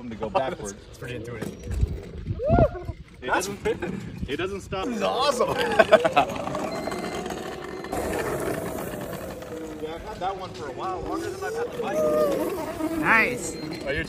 of them to go backwards. It's pretty intuitive. It doesn't, it doesn't stop. This is awesome. Yeah, I've had that one for a while, longer than I've had the bike. Nice. Oh, you